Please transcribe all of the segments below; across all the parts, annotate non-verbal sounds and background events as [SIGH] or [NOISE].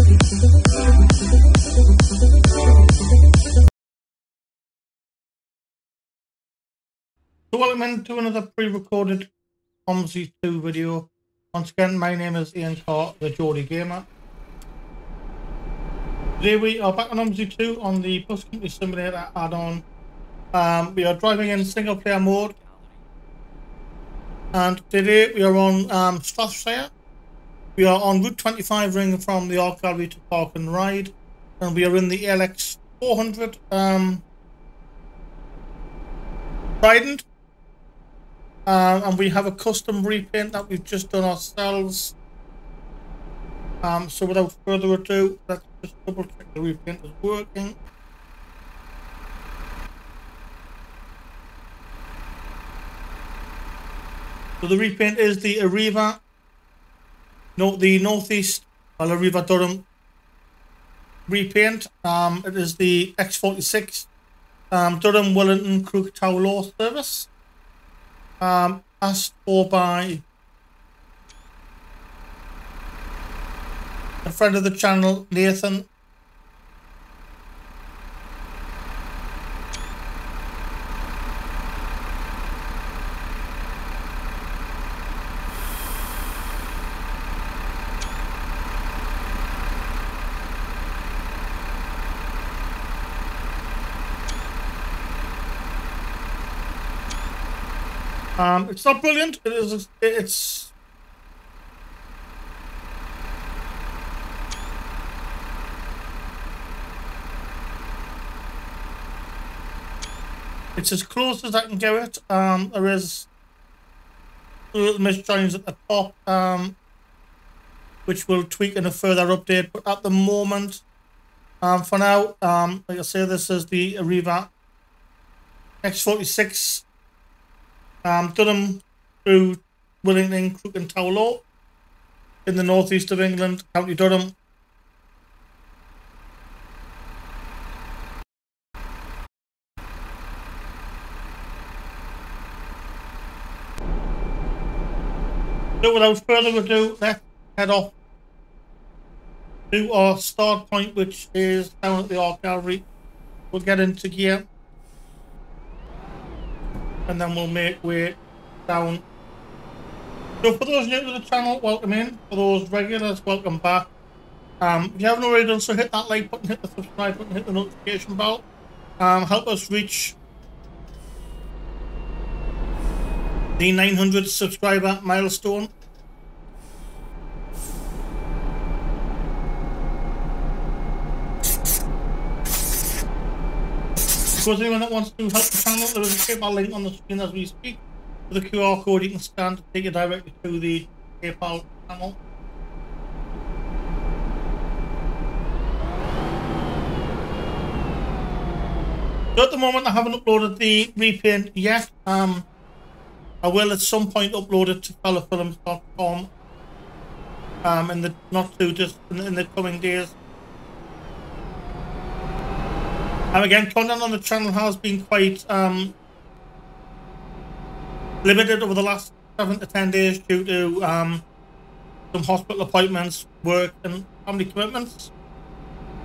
So welcome into another pre-recorded OMSI 2 video. Once again, my name is Ian Carr, the Geordie Gamer. Today we are back on OMSI 2 on the Bus Company Simulator add-on. Um, we are driving in single player mode. And today we are on um, Strathshire. We are on Route 25 ring from the Art Gallery to Park and Ride. And we are in the ALX 400 um, Trident. Um, and we have a custom repaint that we've just done ourselves. Um, so without further ado, let's just double check the repaint is working. So the repaint is the Arriva, no, the Northeast, well, Arriva Durham repaint. Um, it is the X46 um, Durham Willington Crook Tow Law Service um, asked for by a friend of the channel, Nathan. Um, it's not brilliant. It is. It's. It's as close as I can get it. Um, there is a little misjoins at the top, um, which will tweak in a further update. But at the moment, um, for now, um, like I say, this is the Arriva X46 um, Durham through Willington, Crook and Tow Law in the northeast of England, County Durham. So without further ado, let's head off to our start point, which is down at the Art Gallery. We'll get into gear and then we'll make way down. So for those new to the channel, welcome in. For those regulars, welcome back. Um, if you haven't already done so, hit that like button, hit the subscribe button, hit the notification bell. Um, help us reach the 900 subscriber milestone. Course, anyone that wants to help the channel, there is a PayPal link on the screen as we speak. With a QR code you can scan to take you directly to the PayPal channel. So at the moment I haven't uploaded the repaint yet. Um, I will at some point upload it to fellowfilms.com um, in the not too just in, in the coming days. And again, content on the channel has been quite um, limited over the last seven to ten days due to um, some hospital appointments, work, and family commitments.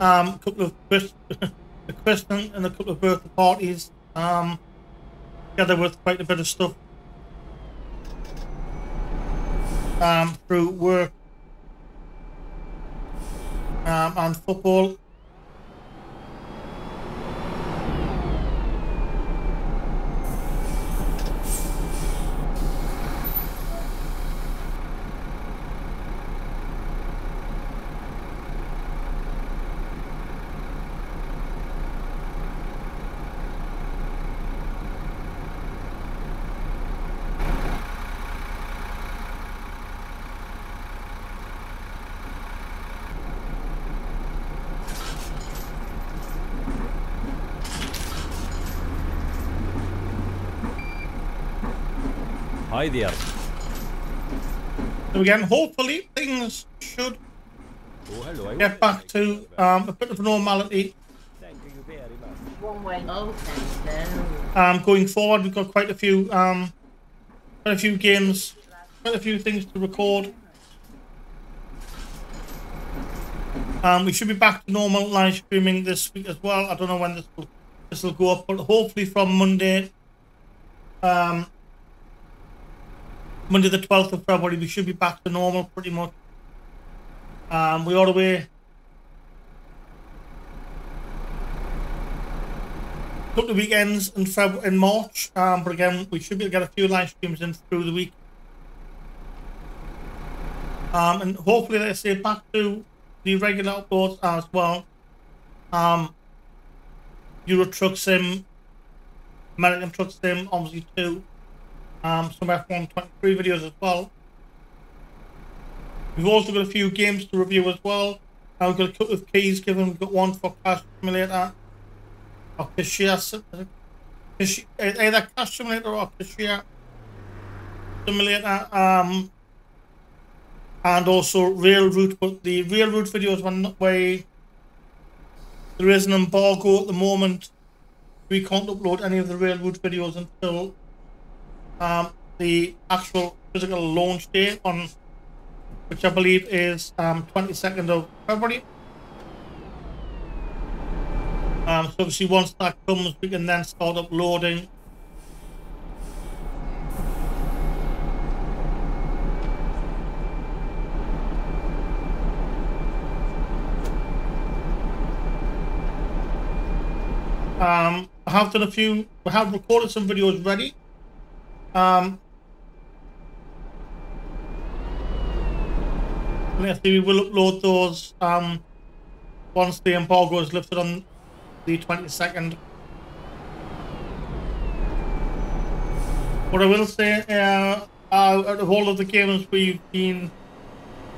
Um, a couple of Chris, [LAUGHS] a christening and a couple of birthday parties. Um, together with quite a bit of stuff um, through work um, and football. Hi there. So again, hopefully things should Oh, hello. Get back to um, a bit of normality Thank you very much. One way. Oh. No. um, going forward. We've got quite a few um, quite a few games, quite a few things to record. Um, we should be back to normal live streaming this week as well. I don't know when this will this will go up, but hopefully from Monday, um, Monday the twelfth of February, we should be back to normal pretty much. Um, we are away. Couple the weekends in Feb in March, um, but again, we should be able to get a few live streams in through the week. Um, and hopefully, let's say back to the regular uploads as well. Um, Euro Truck Sim, American Truck Sim, obviously too. Um, some F1 23 videos as well. We've also got a few games to review as well. Uh, we've got a couple of keys given. We've got one for Cash Simulator or Sim- Cash- either Cash Simulator or Cashier Simulator. Um, and also Railroute, but the Railroute videos were not way. There is an embargo at the moment. We can't upload any of the Railroute videos until um, the actual physical launch date on, which I believe is um, 22nd of February. Um, so obviously once that comes, we can then start uploading Um, I have done a few. I have recorded some videos ready. Um, let's see. We will upload those um, once the embargo is lifted on the twenty second. What I will say, uh, uh, out of all of the games we've been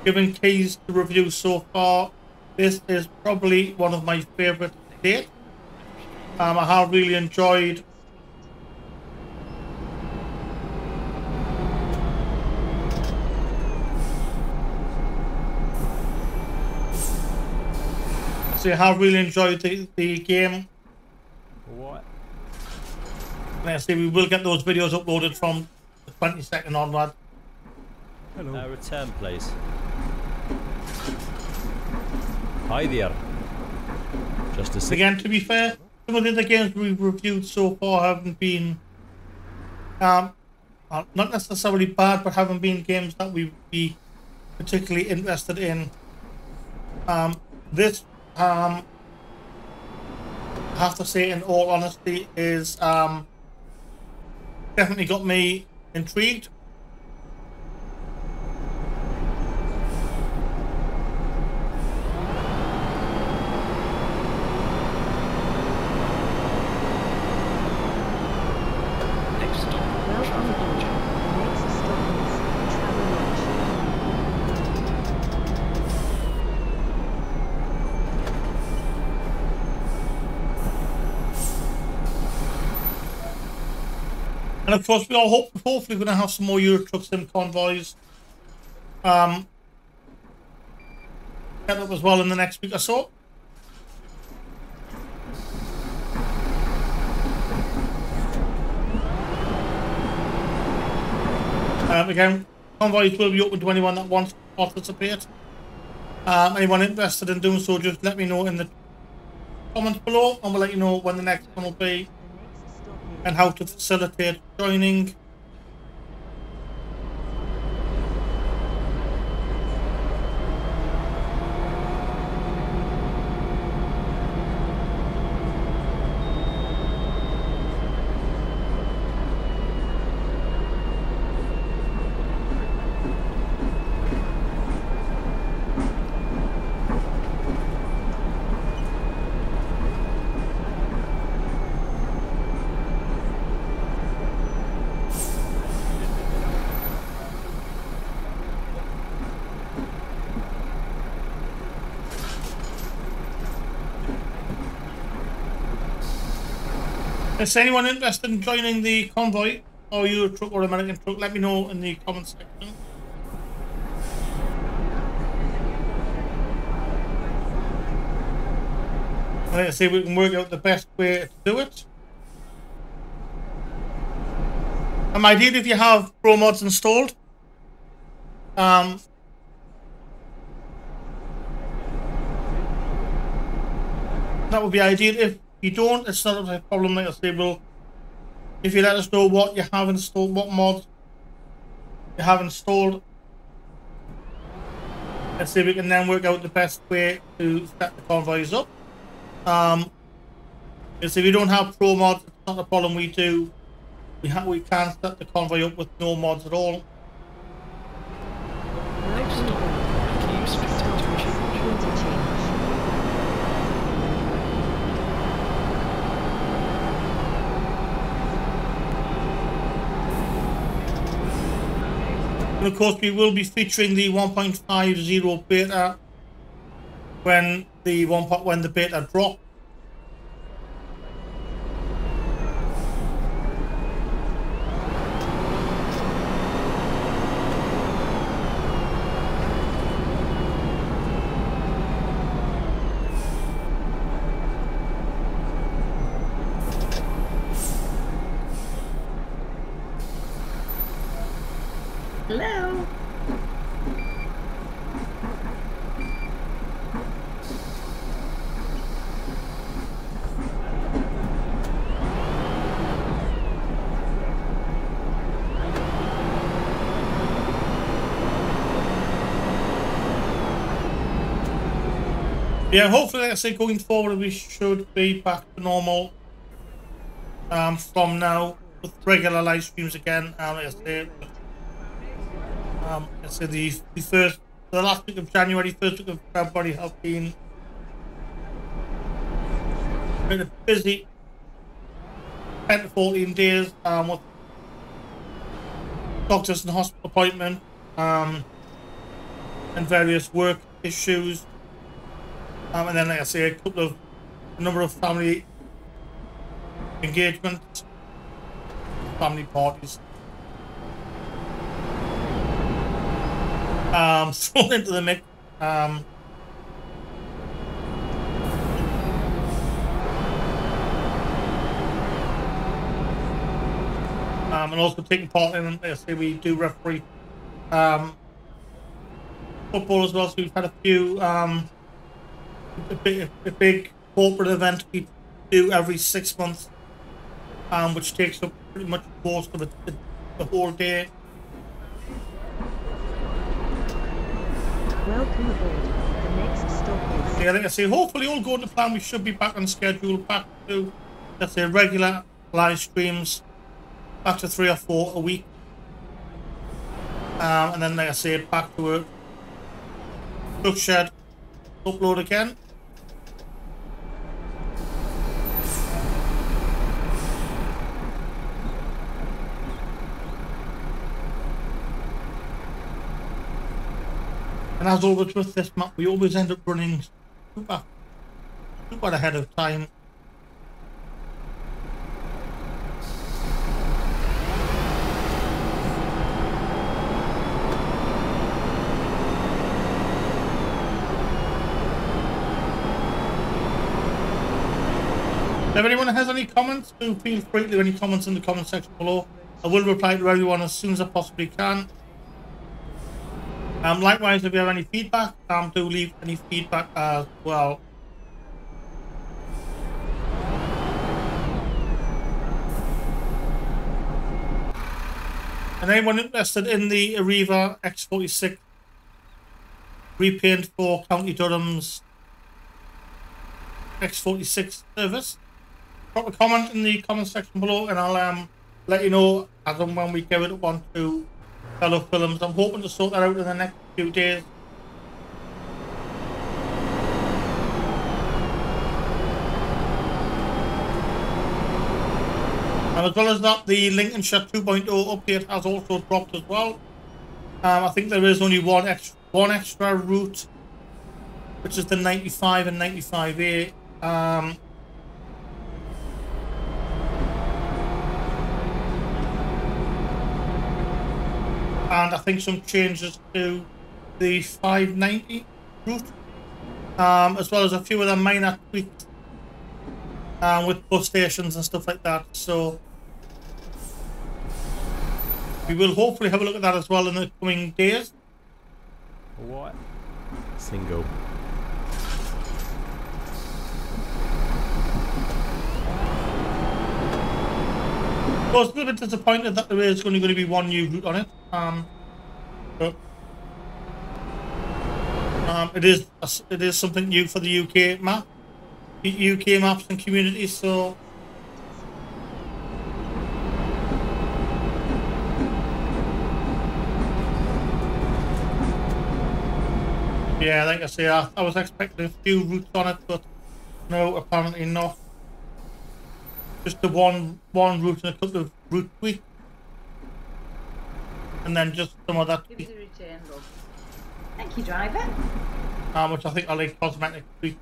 given keys to review so far, this is probably one of my favourite to date. Um, I have really enjoyed So I have really enjoyed the, the game. What? Let's see, we will get those videos uploaded from the 22nd onward. Hello. Uh, return, please. Hi there. Just a second. Again, to be fair, some of the other games we've reviewed so far haven't been, um, uh, not necessarily bad, but haven't been games that we'd be particularly interested in. Um, this, um, I have to say, in all honesty, is um, definitely got me intrigued. Next stop, Welcome traffic aboard. Next stop is Travel Lodge. And of course, we are hope, hopefully going to have some more Euro Truck Sim convoys um, set up as well in the next week or so. Um, again, convoys will be open to anyone that wants to participate. Um, anyone interested in doing so, just let me know in the comments below, and we'll let you know when the next one will be The next stop is and how to facilitate joining. Is anyone interested in joining the convoy or Euro truck or American truck? Let me know in the comments section. Let's see if we can work out the best way to do it. Um, ideally, if you have Pro mods installed, um, that would be ideal. If you don't, it's not a problem. Like I say, we'll if you let us know what you have installed, what mods you have installed, let's see if we can then work out the best way to set the convoys up. Um, if you don't have pro mods, it's not a problem. We do. We we can set the convoy up with no mods at all. Welcome aboard. Keep spectator change. Interchange. And of course, we will be featuring the 1.50 beta when the one when the beta drop. Hello. Yeah, hopefully, like I say, going forward, we should be back to normal um, from now with regular live streams again. Um, like I say, say the, the first, the last week of January, first week of February have been been busy 10 to 14 days um, with doctors and hospital appointment um, and various work issues. Um, and then, like I say, a couple of a number of family engagements, family parties. Um, [LAUGHS] thrown into the mix. Um, um, and also taking part in, I say, we do referee um, football as well. So we've had a few. Um, a big, a big corporate event we do every six months, um, which takes up pretty much most of the, the whole day. Welcome aboard. The next stop is Yeah, like I say, hopefully all going to plan. We should be back on schedule, back to let's say regular live streams, back to three or four a week, um, and then like I say, back to work. Truck shed, upload again. And as always with this map, we always end up running super, super ahead of time. If anyone has any comments, do feel free to leave any comments in the comment section below. I will reply to everyone as soon as I possibly can. Um, likewise, if you have any feedback, um, do leave any feedback as well. And anyone interested in the Arriva X46 repaint for County Durham's X46 service, drop a comment in the comment section below and I'll um, let you know as and when we give it one onto fellow films. I'm hoping to sort that out in the next few days. And as well as that, the Lincolnshire 2.0 update has also dropped as well. Um, I think there is only one extra, one extra route, which is the 95 and 95A. Um, and I think some changes to the 590 route, um, as well as a few other minor tweaks um, with bus stations and stuff like that. So we will hopefully have a look at that as well in the coming days. What? Single. I was a little bit disappointed that there is only going to be one new route on it. Um, but um, it is it is something new for the UK map, UK maps and communities. So yeah, like I say, I, I was expecting a few routes on it, but no, apparently not. Just the one one route and a couple of route tweaks. And then just some other. that Give us a return, love. Thank you, driver. which I think are like cosmetic tweaks.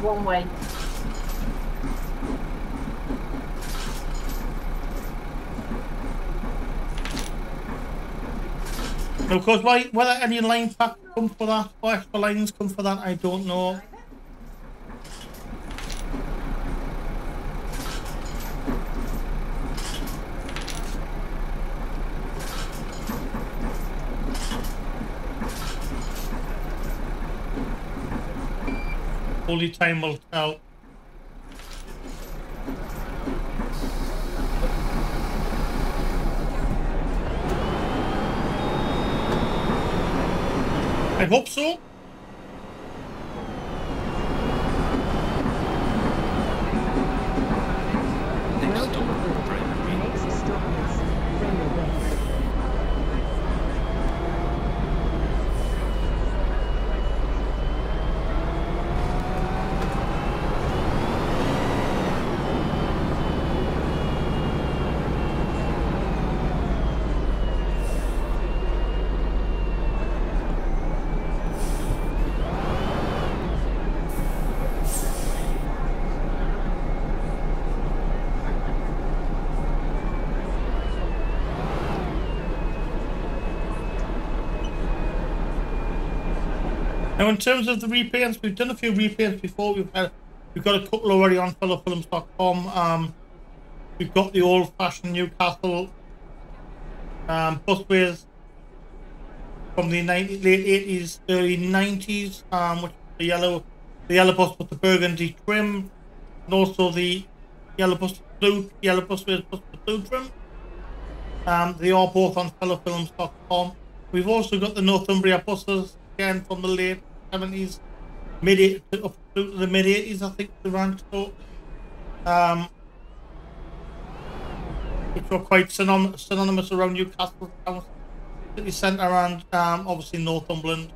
One way. Course, why, whether any line pack come for that or extra lines come for that, I don't know. Only time will tell. I hope so. Well delivered. The next stop is Railway. Now, in terms of the repaints, we've done a few repaints before. We've had, we've got a couple already on fellowfilms.com. Um, we've got the old-fashioned Newcastle um, busways from the 90, late 80s, early 90s, um, which the yellow, the yellow bus with the burgundy trim, and also the yellow bus blue, yellow bus with blue trim. Um, they are both on fellowfilms.com. We've also got the Northumbria buses again from the late 70s, mid up to the mid 80s, I think the rank so. Um, which were quite synonym- synonymous around Newcastle town city centre and um, obviously Northumberland.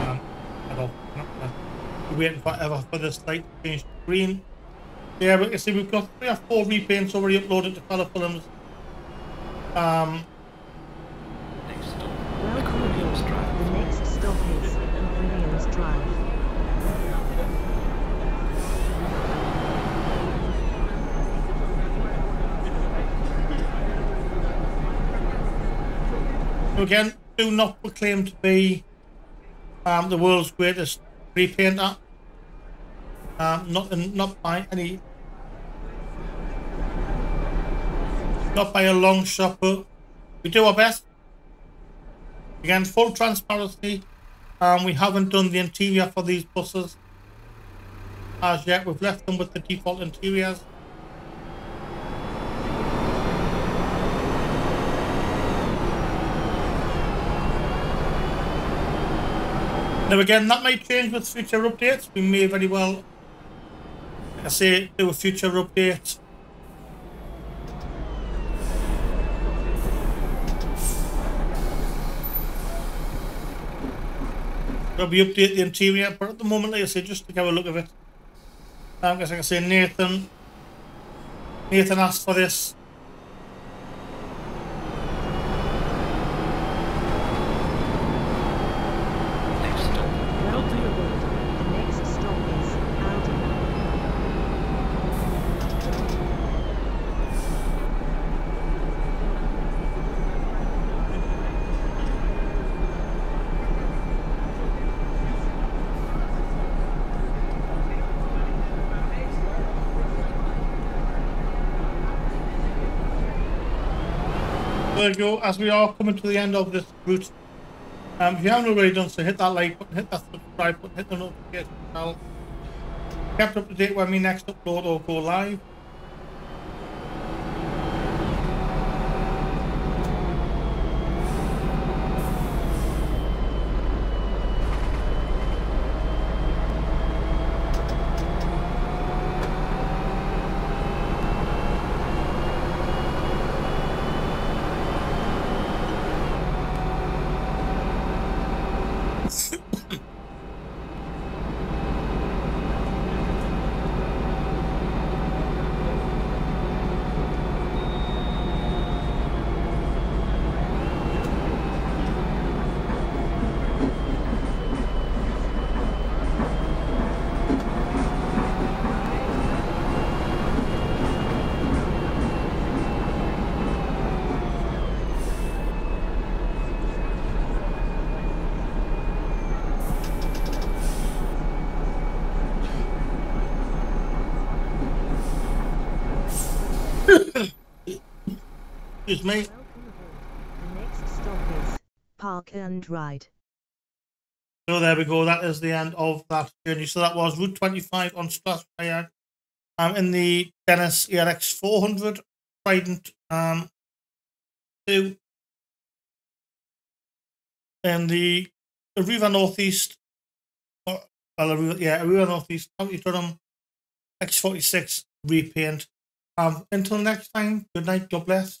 Um, waiting forever for this light to change green. Yeah, but you see, we've got three or four repaints already uploaded to Color Films. Um, Next stop. Macmillan's. Drive. The next stop is Williams Drive. again, do not proclaim to be um, the world's greatest repainter. Um, not not by any, not by a long shot, but we do our best. Again, full transparency. Um, we haven't done the interior for these buses as yet. We've left them with the default interiors. Now again, that may change with future updates. We may very well, I say, do a future update. We update the interior, but at the moment, like I say, just to have a look at it. Um, as I can say, Nathan, Nathan asked for this. Next stop. Well delivered. The next stop is Aldi. Go. As we are coming to the end of this route, um, if you haven't already done so, hit that like button, hit that subscribe button, hit the notification bell. Kept up to date when we next upload or go live. Excuse me. Welcome aboard. The next stop is Park and Ride. So there we go. That is the end of that journey. So that was Route 25 on Strathshire. I'm um, in the Dennis ALX 400 Trident um, 2. And the Arriva Northeast, or, well, Arriva, yeah, Arriva Northeast County Durham X46 repaint. Um, until next time, good night, God bless.